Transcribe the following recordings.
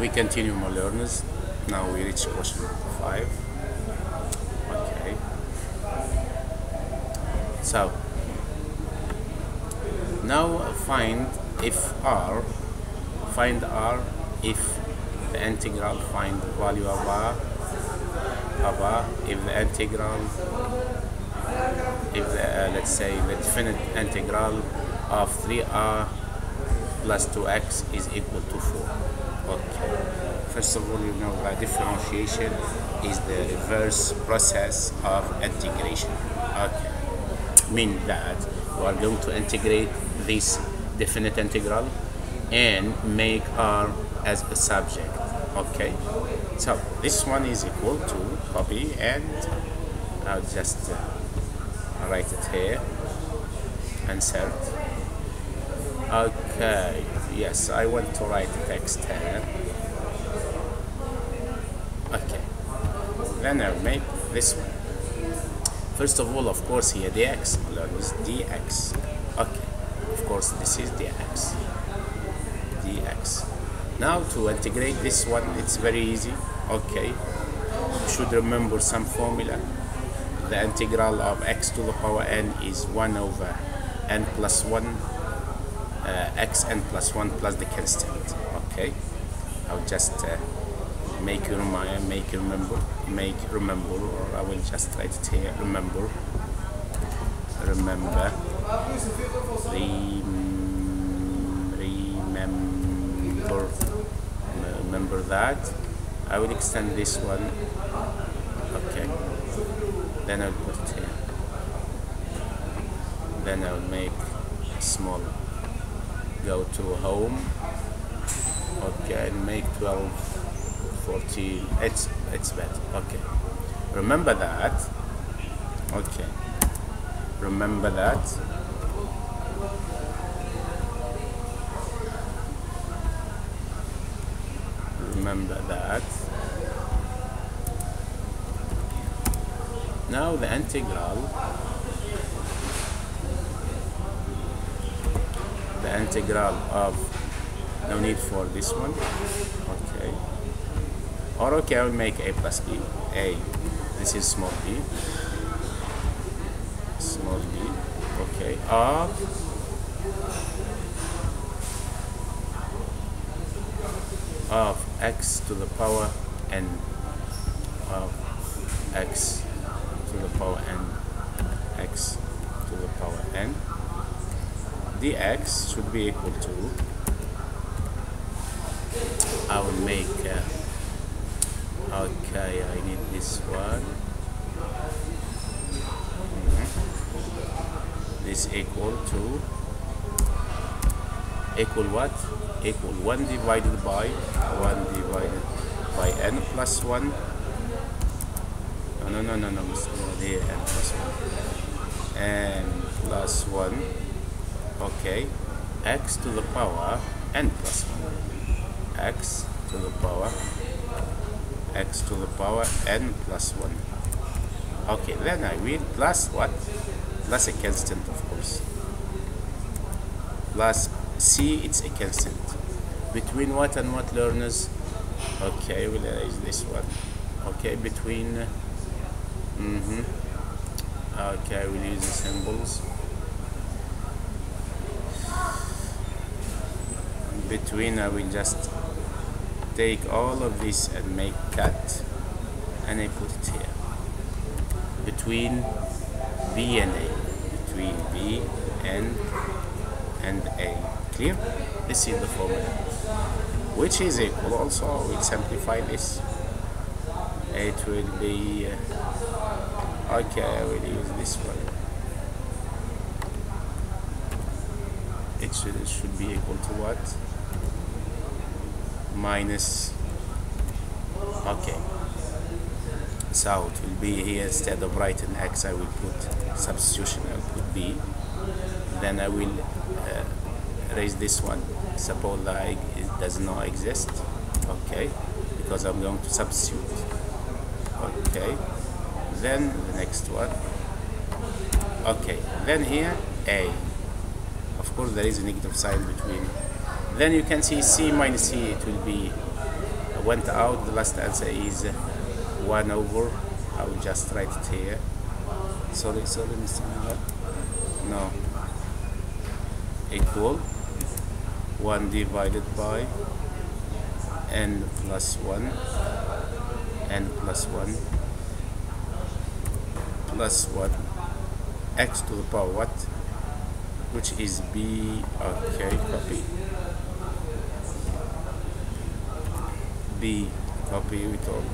We continue more learners. Now we reach question five. Okay. So now find if r find r if the integral find the value of r of r if the integral if the, uh, let's say the definite integral of 3r plus 2x is equal to 4 okay first of all you know differentiation is the reverse process of integration. Okay. Mean that we are going to integrate this definite integral and make r as a subject. Okay. So this one is equal to copy and I'll just uh, write it here. Insert. Okay yes I want to write the text here okay. Then I'll make this one. First of all of course here dx learns dx okay of course this is dx dx now to integrate this one it's very easy. Okay you should remember some formula. The integral of x to the power n is 1 over n plus 1 uh, x n plus 1 plus the constant okay? I'll just uh, make you remind make you remember make remember or I will just write it here remember. Remember. Rem, remember. Remember that. I will extend this one. Okay. Then I'll put it here. Then I'll make small go to home. Okay and make 12 14 it's it's better okay. Remember that. Okay. Remember that. Remember that. Now the integral integral of no need for this one. Okay. Or okay I'll make a plus b. A. This is small b. Small b. Okay. Of of x to the power n. Of x to the power n. X to the power n dx should be equal to I will make uh, okay I need this one Mhm. this equal to equal what equal 1 divided by 1 divided by n plus 1 no no no no no Mr. There, n plus 1 n plus 1 okay. X to the power n plus 1 x to the power x to the power n plus 1 okay then I will plus what? Plus a constant of course. Plus c it's a constant. Between what and what learners? Okay we'll erase this one. Okay between mm -hmm. okay we'll use the symbols between I will just take all of this and make cut and I put it here between B and A. Between B and and A. Clear? This is the formula. Which is equal also we'll simplify this. It will be uh, okay I will use this one it should, it should be equal to what? Minus okay. So it will be here instead of writing x I will put substitution I will put b. Then I will uh, raise this one. Suppose that it does not exist. Okay because I'm going to substitute. Okay then the next one. Okay then here a of course there is a negative sign between. Then you can see c minus c it will be uh, went out. The last answer is 1 over. I will just write it here. Sorry sorry Mr. Miller. No. Equal. 1 divided by n plus 1 n plus 1 plus 1 x to the power what which is b okay copy. B copy with all.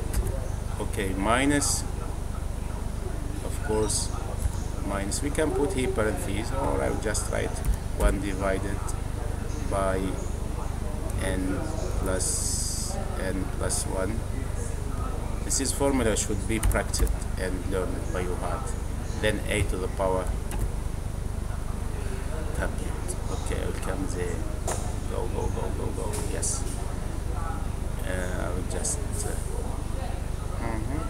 Okay minus of course minus. We can put here parentheses or I will just write 1 divided by n plus n plus 1 this is formula should be practiced and learned by your heart. Then a to the power okay I will come there go go go go go. Yes. Uh, I will just uh, mhm.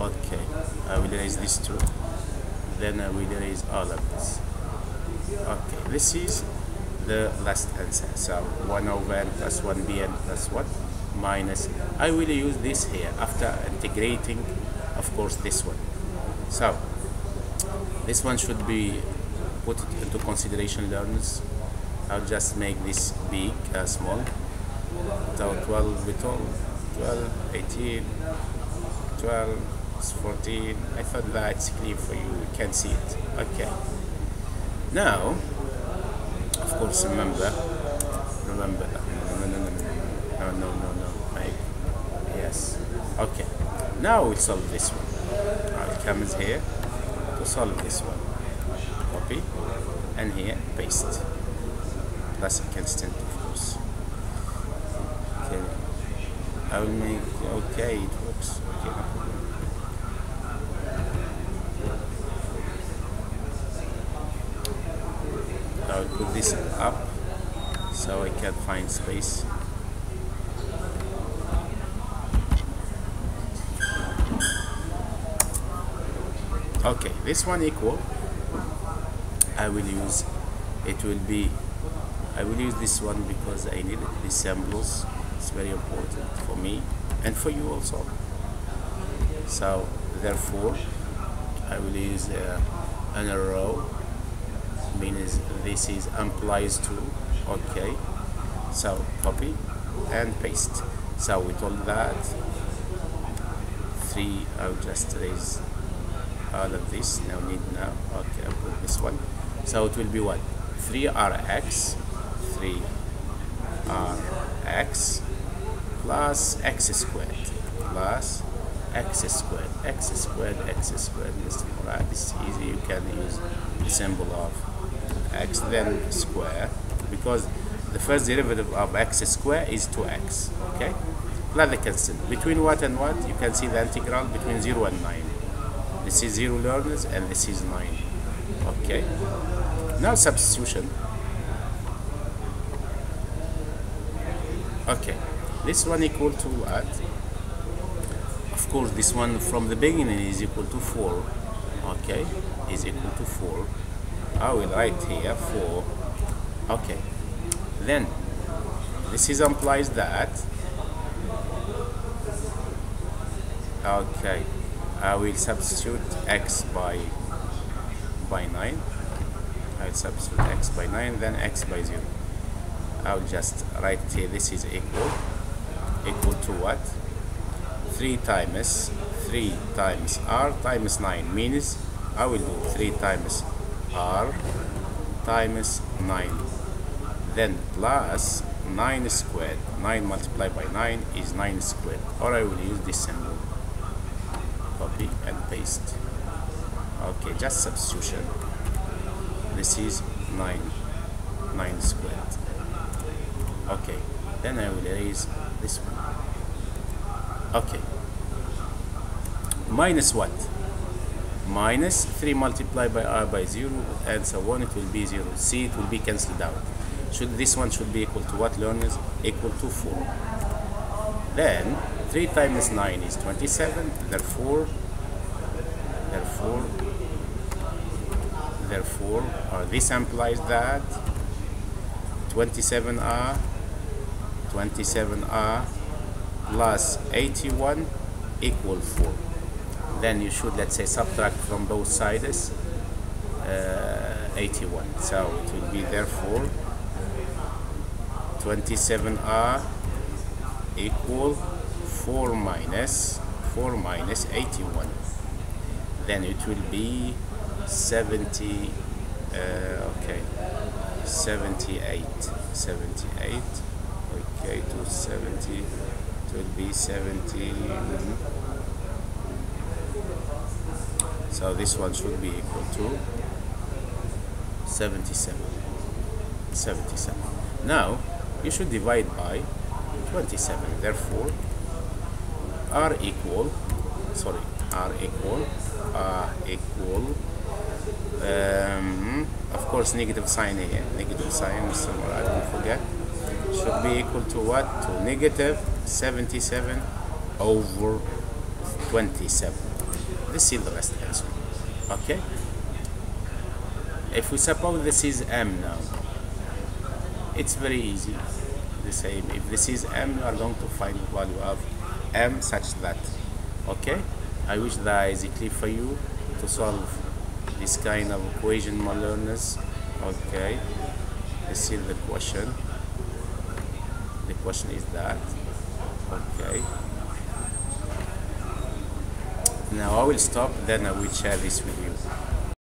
okay I will erase this too. Then I will erase all of this. Okay this is the last answer. So 1 over n plus 1 bn plus 1 minus. I will use this here after integrating of course this one so this one should be put into consideration learners I'll just make this big uh, small so 12 we 12 18 12 14 I thought that's clear for you you can see it okay now of course remember remember no no no no no no no, no. yes okay now we solve this one. I'll come here. To solve this one. Copy. And here paste. Plus a constant of course. Okay. I will make okay it works. Okay. I will put this up so I can find space okay this one equal I will use it will be I will use this one because I need the symbols it's very important for me and for you also. So therefore I will use uh, an arrow means this is implies to okay. So copy and paste. So we told that three I'll just raise all of this. No need now. Okay I'll put this one. So it will be what? 3rx 3rx plus x squared. Plus x squared. X squared x squared. Murad this is easy. You can use the symbol of x then square because the first derivative of x square is 2x okay? Plus the constant between what and what? You can see the integral between 0 and 9 this is 0 learners and this is 9 okay. Now substitution. Okay this one equal to what? Of course this one from the beginning is equal to 4 okay is equal to 4 I will write here 4 okay then this is implies that. Okay Uh, I will substitute x by by 9 I will substitute x by 9 then x by 0 I'll just write here this is equal equal to what? 3 times 3 times r times 9 means I will do 3 times r times 9 then plus 9 squared. 9 multiplied by 9 is 9 squared. Or I will use this symbol copy and paste. Okay just substitution. This is 9 9 squared. Okay then I will erase this one. Okay. Minus what? Minus 3 multiplied by r by 0 and so on it will be 0 c it will be cancelled out. Should this one should be equal to what learners? Equal to 4 then 3 times 9 is 27 therefore therefore therefore uh, this implies that 27r 27r plus 81 equal 4 then you should let's say subtract from both sides uh, 81 so it will be therefore 27r equal 4 minus 4 minus 81 then it will be 70 uh, okay 78 78 okay to 70 it will be 70 mhm. so this one should be equal to 77 77 now you should divide by 27 therefore r equal sorry r equal r equal um, of course negative sign here negative sign somewhere I don't forget. Should be equal to what? To negative 77 over 27 this is the rest answer okay? If we suppose this is m now it's very easy the same if this is m you are going to find the value of m such that okay i wish that is clear for you to solve this kind of equation my learners. Okay this is the question. The question is that okay. Now i will stop then i will share this with you